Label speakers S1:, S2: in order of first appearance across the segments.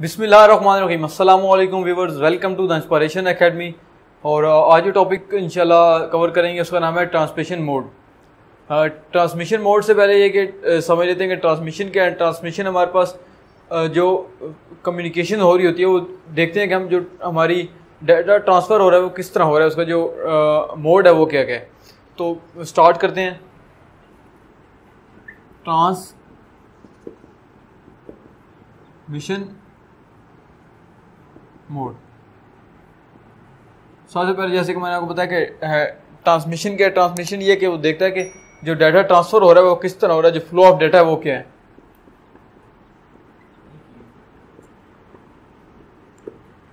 S1: बिस्मिल्लाहिर्रहमानिर्रहीम। अस्सलाम viewers, welcome to the Inspiration Academy. और आज जो टॉपिक इंशाल्लाह कवर करेंगे, उसका नाम है ट्रांसमिशन मोड। ट्रांसमिशन मोड से पहले ये कि समझ लेते हैं कि ट्रांसमिशन क्या है। ट्रांसमिशन हमारे पास जो कम्युनिकेशन हो रही होती है, वो देखते हैं कि हम जो हमारी डाटा ट्रांसफ़र हो रहा है, वो किस तरह हो रहा है, उसका जो मोड है वो क्या क्या है। तो स्टार्ट करते हैं। Transmission mode. सबसे पहले जैसे कि मैंने आपको बताया कि ट्रांसमिशन क्या ट्रांसमिशन ये कि वो देखता है कि जो डाटा ट्रांसफ़र हो रहा है वो किस तरह हो रहा है, जो फ्लो ऑफ़ डाटा है वो क्या है।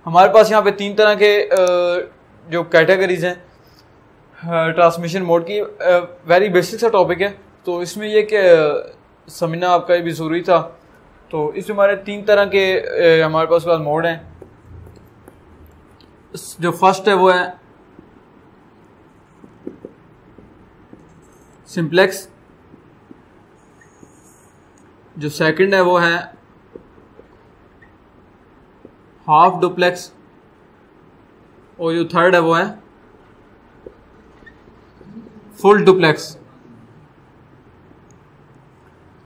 S1: हमारे पास यहाँ पे तीन तरह के जो कैटेगरीज हैं ट्रांसमिशन मोड की वेरी बेसिक सा टॉपिक है। तो इसमें ये कि समझना आपका भी ज़रूरी था। तो इसमें हमारे तीन तरह के हमारे पास मोड हैं। जो फ़र्स्ट है वो है सिंप्लेक्स। जो सेकंड है वो है हाफ़ डुप्लेक्स। और जो थर्ड है वो है फुल डुप्लेक्स।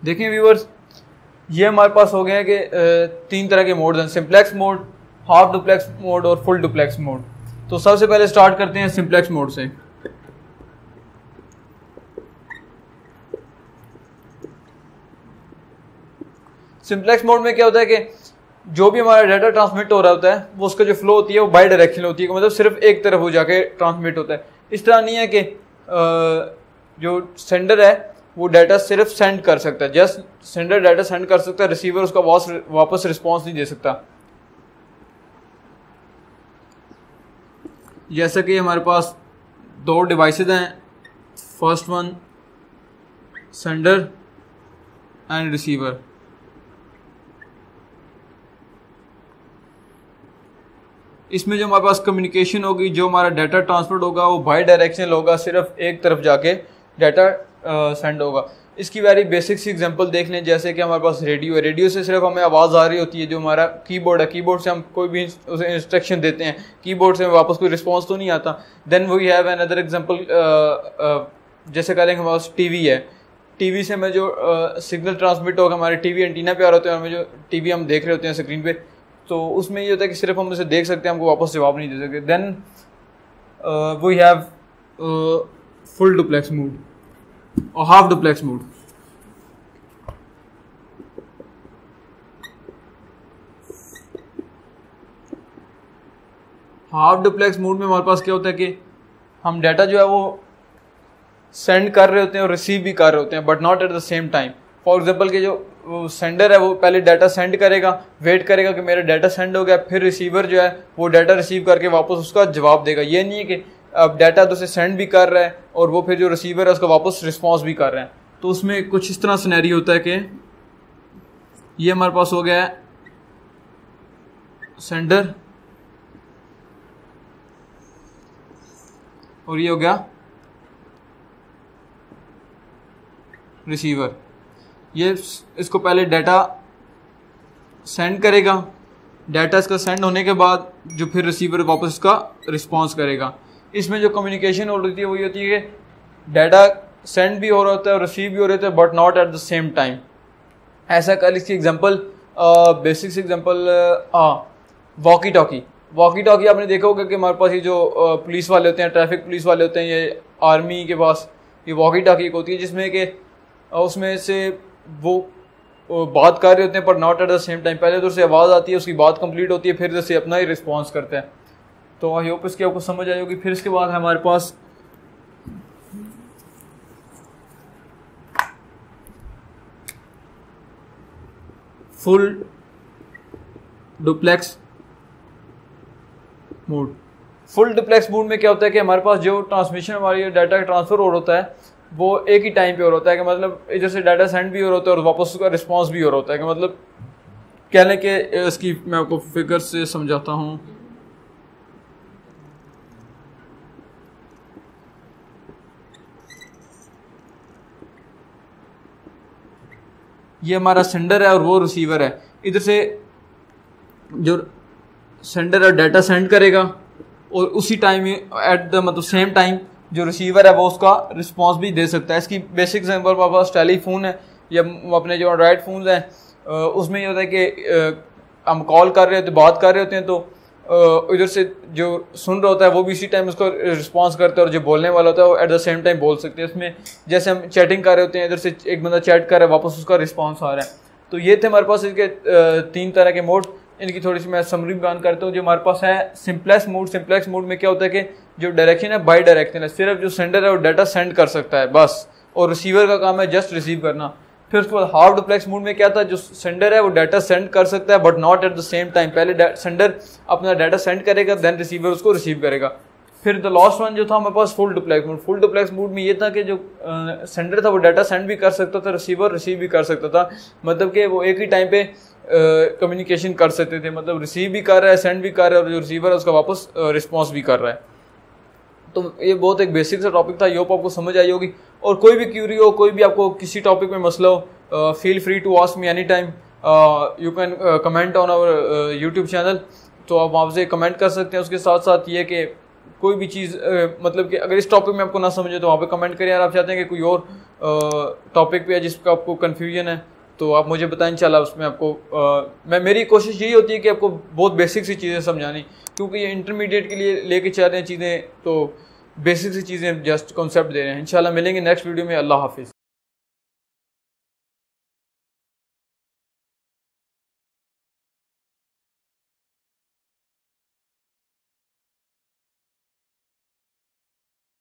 S1: देखिए व्यूवर्स ये हमारे पास हो गए हैं कि तीन तरह के मोड हैं। Simplex mode half duplex mode और फुल डुप्लेक्स मोड तो सबसे पहले स्टार्ट करते हैं सिंप्लेक्स मोड से. सिंप्लेक्स मोड में क्या होता है कि जो भी हमारा डाटा ट्रांसमिट हो रहा होता है, वो उसका जो फ्लो होती है, वो बाई डायरेक्शन होती है मतलब सिर्फ़ एक तरफ़ हो जाके ट्रांसमिट होता है। इस तरह नहीं है कि जो सेंडर है, वो डाटा सिर्फ़ सेंड कर सकता है। जस्ट सेंडर डाटा सेंड कर सकता है रिसीवर उसका वापस रिस्पॉन्स नहीं दे सकता। जैसा कि हमारे पास दो डिवाइसेस हैं first one sender and receiver इसमें जो हमारे पास कम्युनिकेशन होगी, जो हमारा डाटा ट्रांसफ़र होगा, वो बाई डायरेक्शनल होगा, सिर्फ़ एक तरफ़ जाके डाटा सेंड होगा। इसकी वेरी बेसिक सी एग्जांपल देख लें जैसे कि हमारे पास रेडियो है। रेडियो से सिर्फ़ हमें आवाज़ आ रही होती है, जो हमारा कीबोर्ड है। कीबोर्ड से हम कोई भी उसे इंस्ट्रक्शन देते हैं। कीबोर्ड से वापस कोई रिस्पॉन्स तो नहीं आता। Then we have another example जैसे करेंगे हमारे पास टी है। टीवी से हमें जो सिग्नल ट्रांसमिट होगा, हमारे टीवी एंटीना पे आ रहे होते हैं, हमें जो टीवी हम देख रहे होते हैं स्क्रीन पे तो उसमें ये होता है कि सिर्फ़ हम उसे देख सकते हैं, हमको वापस जवाब नहीं दे सकते। Then we have full duplex mode और half duplex mode half duplex mode में हमारे पास क्या होता है कि हम डाटा जो है वो सेंड कर रहे होते हैं और रिसीव भी कर रहे होते हैं but not at the same time for example के जो सेंडर है, वो पहले डाटा सेंड करेगा वेट करेगा कि मेरा डाटा सेंड हो गया, फिर रिसीवर जो है वो डाटा रिसीव करके वापस उसका जवाब देगा. ये नहीं है कि अब डाटा तो उसे सेंड भी कर रहा है और वो फिर जो रिसीवर है उसका वापस रिस्पॉन्स भी कर रहे हैं। तो उसमें कुछ इस तरह सनैरी होता है कि ये हमारे पास हो गया है। सेंडर और ये हो गया रिसीवर ये इसको पहले डाटा सेंड करेगा। डाटा इसका सेंड होने के बाद जो फिर रिसीवर वापस इसका रिस्पॉन्स करेगा। इसमें जो कम्युनिकेशन हो रही है वही होती है कि डाटा सेंड भी हो रहा होता है रिसीव भी हो रहे थे but not at the same time ऐसा कर इसकी एग्जांपल बेसिक एग्जांपल हाँ वॉकी टॉकी वॉकी टॉकी आपने देखा होगा कि हमारे पास ये जो पुलिस वाले होते हैं ट्रैफ़िक पुलिस वाले होते हैं, ये आर्मी के पास, ये वॉकी टॉकी एक होती है जिसमें कि उसमें से वो बात कर रहे होते हैं पर not at the same time पहले तो उससे आवाज़ आती है, उसकी बात कंप्लीट होती है, फिर जैसे अपना ही रिस्पॉन्स करते हैं. तो आई होप इसकी आपको समझ आई होगी। फिर इसके बाद हमारे पास full duplex mode full duplex mode में क्या होता है कि हमारे पास जो ट्रांसमिशन हमारी डाटा का ट्रांसफ़र हो होता है, वो एक ही टाइम पे हो होता है कि मतलब इधर से डाटा सेंड भी हो होता है और वापस उसका रिस्पांस भी हो होता है कि मतलब कहने के इसकी मैं आपको फिगर से समझाता हूँ। ये हमारा सेंडर है और वो रिसीवर है। इधर से जो सेंडर है डाटा सेंड करेगा, और उसी टाइम एट द मतलब सेम टाइम जो रिसीवर है, वो उसका रिस्पॉन्स भी दे सकता है। इसकी बेसिक एग्ज़ाम्पल हमारे पास टेलीफोन है, या अपने जो एंड्रॉयड फ़ोन हैं उसमें ये होता है कि हम कॉल कर रहे होते बात कर रहे होते हैं तो इधर से जो सुन रहा होता है, वो भी इसी टाइम उसको रिस्पॉन्स करता है और जो बोलने वाला होता है, वो एट द सेम टाइम बोल सकते हैं। इसमें जैसे हम चैटिंग कर रहे होते हैं, इधर से एक बंदा चैट कर रहा है, वापस उसका रिस्पॉन्स आ रहा है। तो ये थे हमारे पास इसके तीन तरह के मोड इनकी थोड़ी सी मैं समरी बयान करता हूँ। जो हमारे पास है सिंपलेक्स मोड सिंपलेक्स मोड में क्या होता है कि जो डायरेक्शन है बाई डायरेक्शन है। सिर्फ़ जो सेंडर है, वो डाटा सेंड कर सकता है, बस। और रिसीवर का काम है जस्ट रिसीव करना। फिर उसके बाद हाफ़ डुप्लेक्स मोड में क्या था, जो सेंडर है, वो डाटा सेंड कर सकता है but not at the same time पहले सेंडर अपना डाटा सेंड करेगा देन रिसीवर उसको रिसीव करेगा। फिर द लास्ट वन जो था, हमारे पास full duplex mode full duplex mode में ये था कि जो सेंडर था, वो डाटा सेंड भी कर सकता था रिसीवर रिसीव भी कर सकता था। मतलब कि वो एक ही टाइम पे कम्युनिकेशन कर सकते थे। मतलब रिसीव भी कर रहा है सेंड भी कर रहा है, और जो रिसीवर है, उसका वापस रिस्पॉन्स भी कर रहा है। तो ये बहुत एक बेसिक सा टॉपिक था योप आपको समझ आई होगी। और कोई भी क्यूरी हो कोई भी आपको किसी टॉपिक में मसला हो feel free to ask me any time you can comment on our YouTube channel तो आप वहाँ से कमेंट कर सकते हैं। उसके साथ साथ ये कि कोई भी चीज़ uh, मतलब कि अगर इस टॉपिक में आपको ना समझे तो वहाँ पे कमेंट करें। यार आप चाहते हैं कि कोई और टॉपिक uh, पे है जिसका आपको कन्फ्यूज़न है तो आप मुझे बताएँ चला उसमें आपको आ, मैं मेरी कोशिश यही होती है कि आपको बहुत बेसिक सी चीज़ें समझानी क्योंकि ये इंटरमीडिएट के लिए लेके चल रहे हैं चीज़ें तो बेसिक सी चीज़ें जस्ट कॉन्सेप्ट दे रहे हैं। इंशाल्लाह मिलेंगे नेक्स्ट वीडियो में। अल्लाह हाफिज़।